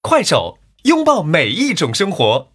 快手，拥抱每一种生活。